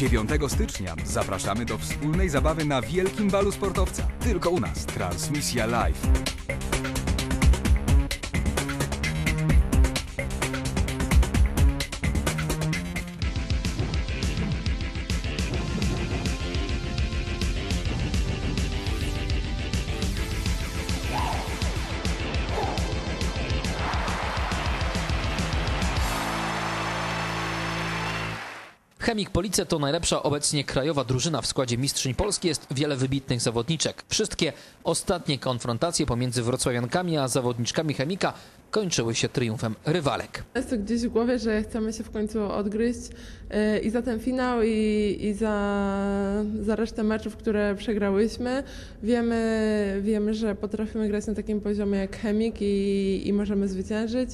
9 stycznia zapraszamy do wspólnej zabawy na wielkim balu sportowca. Tylko u nas. Transmisja live. Chemik Police to najlepsza obecnie krajowa drużyna w składzie mistrzyń Polski. Jest wiele wybitnych zawodniczek. Wszystkie ostatnie konfrontacje pomiędzy wrocławiankami a zawodniczkami Chemika kończyły się triumfem rywalek. Jest to gdzieś w głowie, że chcemy się w końcu odgryźć y, i za ten finał, i, i za, za resztę meczów, które przegrałyśmy. Wiemy, wiemy, że potrafimy grać na takim poziomie jak chemik i, i możemy zwyciężyć,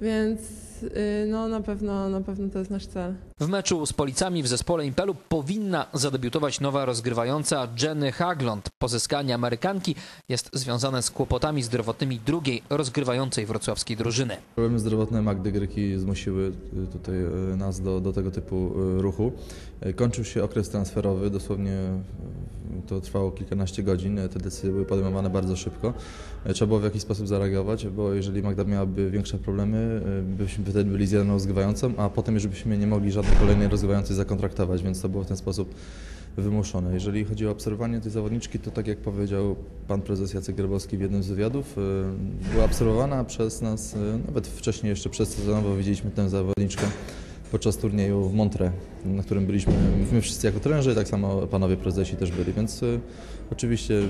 więc y, no, na, pewno, na pewno to jest nasz cel. W meczu z Policami w zespole Impelu powinna zadebiutować nowa rozgrywająca Jenny Haglund. Pozyskanie Amerykanki jest związane z kłopotami zdrowotnymi drugiej rozgrywającej wrocławskiej drużyny. Problemy zdrowotne Magdy Gryki zmusiły y, tutaj y, nas do, do tego typu y, ruchu. Kończył się okres transferowy, dosłownie to trwało kilkanaście godzin. Te decyzje były podejmowane bardzo szybko. Trzeba było w jakiś sposób zareagować, bo jeżeli Magda miałaby większe problemy, byśmy wtedy byli z jedną rozgrywającą, a potem już byśmy nie mogli żadnej kolejnej rozgrywającej zakontraktować, więc to było w ten sposób wymuszone. Jeżeli chodzi o obserwowanie tej zawodniczki, to tak jak powiedział pan prezes Jacek Grabowski w jednym z wywiadów, y, była obserwowana przez nas, y, nawet wcześniej jeszcze przedsezonowo widzieliśmy tę zawodniczkę podczas turnieju w Montre, na którym byliśmy my wszyscy jako trenerzy, tak samo panowie prezesi też byli, więc y, oczywiście y,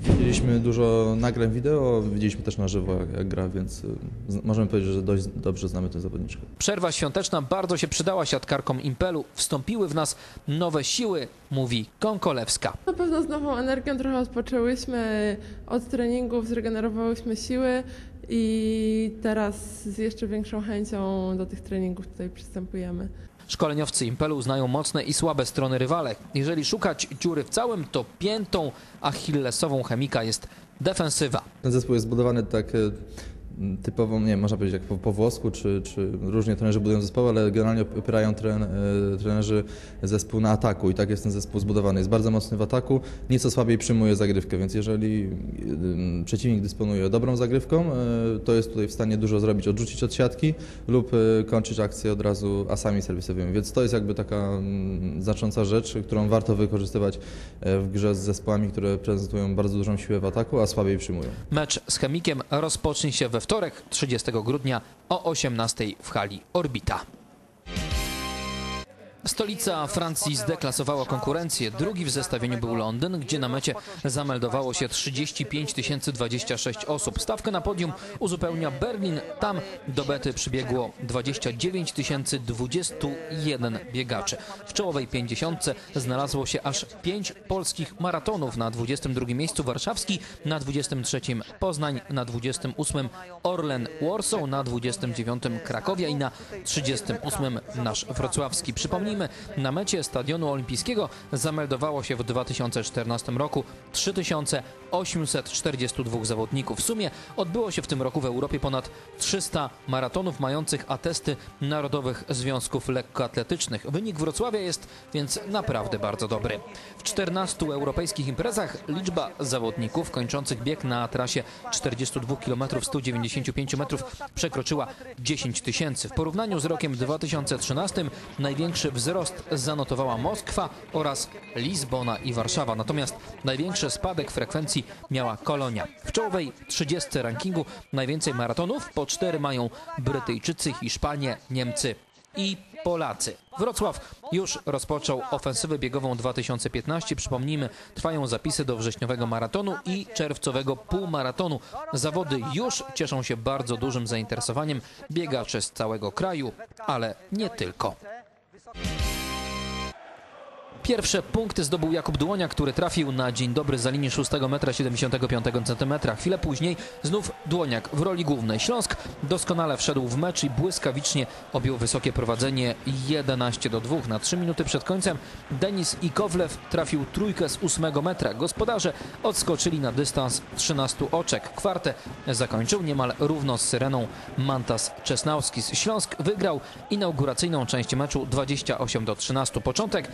widzieliśmy dużo nagrań wideo, widzieliśmy też na żywo jak, jak gra, więc y, możemy powiedzieć, że dość dobrze znamy tę zawodniczkę. Przerwa świąteczna bardzo się przydała siatkarkom Impelu. Wstąpiły w nas nowe siły, mówi Konkolewska. Na pewno z nową energią trochę odpoczęłyśmy od treningów, zregenerowałyśmy siły i teraz z jeszcze większą chęcią do tych treningów tutaj przystępujemy. Szkoleniowcy Impelu znają mocne i słabe strony rywalek. Jeżeli szukać dziury w całym, to piętą achillesową chemika jest defensywa. Ten zespół jest zbudowany tak typowo, nie wiem, można powiedzieć jak po, po włosku, czy, czy różnie trenerzy budują zespoły, ale generalnie opierają tren, e, trenerzy zespół na ataku i tak jest ten zespół zbudowany. Jest bardzo mocny w ataku, nieco słabiej przyjmuje zagrywkę, więc jeżeli e, przeciwnik dysponuje dobrą zagrywką, e, to jest tutaj w stanie dużo zrobić, odrzucić od siatki lub kończyć akcję od razu asami serwisowymi, więc to jest jakby taka mm, znacząca rzecz, którą warto wykorzystywać w grze z zespołami, które prezentują bardzo dużą siłę w ataku, a słabiej przyjmują. Mecz z chemikiem rozpocznie się we wtorek 30 grudnia o 18 w hali Orbita. Stolica Francji zdeklasowała konkurencję. Drugi w zestawieniu był Londyn, gdzie na mecie zameldowało się 35 026 osób. Stawkę na podium uzupełnia Berlin. Tam do bety przybiegło 29 021 biegaczy. W czołowej 50 znalazło się aż 5 polskich maratonów. Na 22 miejscu warszawski, na 23 Poznań, na 28 Orlen Warsaw, na 29 Krakowia i na 38 nasz wrocławski. Na mecie Stadionu Olimpijskiego zameldowało się w 2014 roku 3842 zawodników. W sumie odbyło się w tym roku w Europie ponad 300 maratonów mających atesty Narodowych Związków Lekkoatletycznych. Wynik Wrocławia jest więc naprawdę bardzo dobry. W 14 europejskich imprezach liczba zawodników kończących bieg na trasie 42 km 195 metrów przekroczyła 10 tysięcy. W porównaniu z rokiem 2013 największy wzrost zanotowała Moskwa oraz Lizbona i Warszawa. Natomiast największy spadek frekwencji miała Kolonia. W czołowej 30 rankingu najwięcej maratonów, po cztery mają Brytyjczycy, Hiszpanie, Niemcy i Polacy. Wrocław już rozpoczął ofensywę biegową 2015. Przypomnijmy, trwają zapisy do wrześniowego maratonu i czerwcowego półmaratonu. Zawody już cieszą się bardzo dużym zainteresowaniem biegaczy z całego kraju, ale nie tylko. Soccer. Pierwsze punkty zdobył Jakub Dłonia, który trafił na dzień dobry za linię 6 metra 75 cm. Chwilę później znów Dłoniak w roli głównej. Śląsk doskonale wszedł w mecz i błyskawicznie objął wysokie prowadzenie 11 do 2. Na 3 minuty przed końcem Denis Ikowlew trafił trójkę z 8 metra. Gospodarze odskoczyli na dystans 13 oczek. Kwartę zakończył niemal równo z Syreną Mantas Czesnauskis. Śląsk wygrał inauguracyjną część meczu 28 do 13. Początek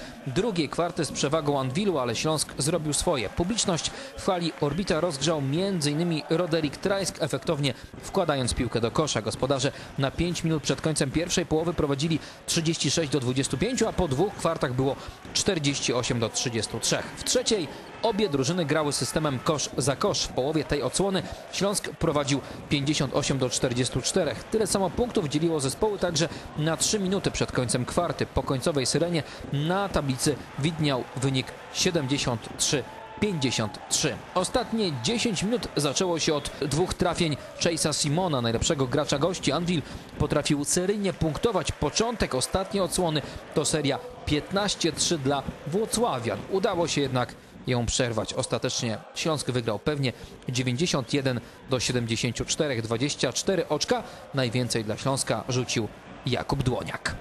drugiej kwarty z przewagą Anwilu, ale Śląsk zrobił swoje. Publiczność w hali Orbita rozgrzał m.in. Roderick Trajsk, efektownie wkładając piłkę do kosza. Gospodarze na 5 minut przed końcem pierwszej połowy prowadzili 36 do 25, a po dwóch kwartach było 48 do 33. W trzeciej obie drużyny grały systemem kosz za kosz. W połowie tej odsłony Śląsk prowadził 58 do 44. Tyle samo punktów dzieliło zespoły także na 3 minuty przed końcem kwarty. Po końcowej syrenie na tablicy widniał wynik 73 53. Ostatnie 10 minut zaczęło się od dwóch trafień Chase'a Simona, najlepszego gracza gości. Anvil potrafił seryjnie punktować. Początek ostatniej odsłony to seria 15-3 dla Włocławian. Udało się jednak ją przerwać. Ostatecznie Śląsk wygrał pewnie 91 do 74, 24 oczka. Najwięcej dla Śląska rzucił Jakub Dłoniak.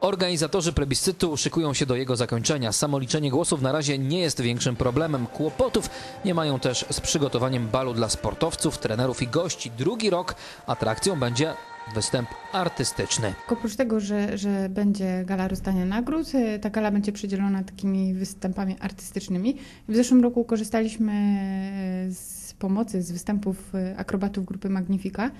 Organizatorzy plebiscytu szykują się do jego zakończenia. Samo liczenie głosów na razie nie jest większym problemem. Kłopotów nie mają też z przygotowaniem balu dla sportowców, trenerów i gości. Drugi rok atrakcją będzie występ artystyczny. Oprócz tego, że, że będzie gala rozdania nagród, e, ta gala będzie przydzielona takimi występami artystycznymi. W zeszłym roku korzystaliśmy e, z pomocy, z występów e, akrobatów grupy Magnifica.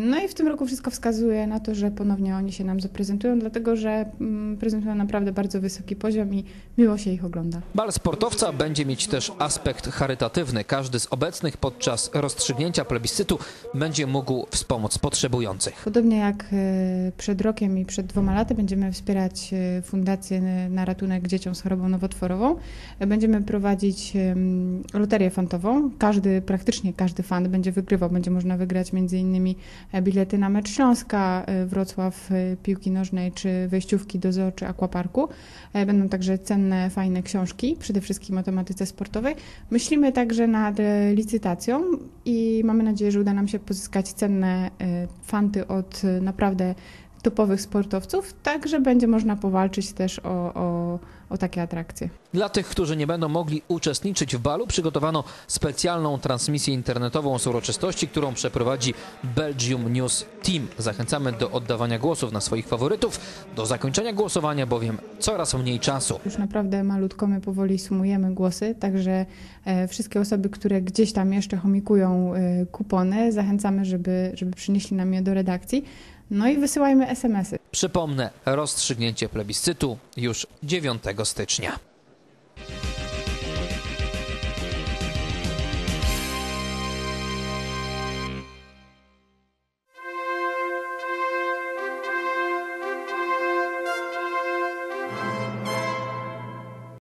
No i w tym roku wszystko wskazuje na to, że ponownie oni się nam zaprezentują, dlatego że mm, prezentują naprawdę bardzo wysoki poziom i miło się ich ogląda. Bal sportowca będzie mieć też aspekt charytatywny. Każdy z obecnych podczas rozstrzygnięcia plebiscytu będzie mógł wspomóc potrzebujących. Podobnie jak e, przed rokiem i przed dwoma laty będziemy wspierać e, Fundację na ratunek dzieciom z chorobą nowotworową. Będziemy prowadzić loterię fantową. Każdy, praktycznie każdy fan będzie wygrywał. Będzie można wygrać innymi e, bilety na mecz Śląska, Wrocław piłki nożnej, czy wejściówki do zoo, czy aquaparku. Będą także cenne, fajne książki, przede wszystkim o tematyce sportowej. Myślimy także nad licytacją i mamy nadzieję, że uda nam się pozyskać cenne fanty od e, naprawdę topowych sportowców, tak że będzie można powalczyć też o, o, o takie atrakcje. Dla tych, którzy nie będą mogli uczestniczyć w balu, przygotowano specjalną transmisję internetową z uroczystości, którą przeprowadzi Belgium News Team. Zachęcamy do oddawania głosów na swoich faworytów. Do zakończenia głosowania bowiem coraz mniej czasu. Już naprawdę malutko my powoli sumujemy głosy, także e, wszystkie osoby, które gdzieś tam jeszcze chomikują e, kupony, zachęcamy, żeby, żeby przynieśli nam je do redakcji. No i wysyłajmy SMS-y. Przypomnę, rozstrzygnięcie plebiscytu już 9 stycznia.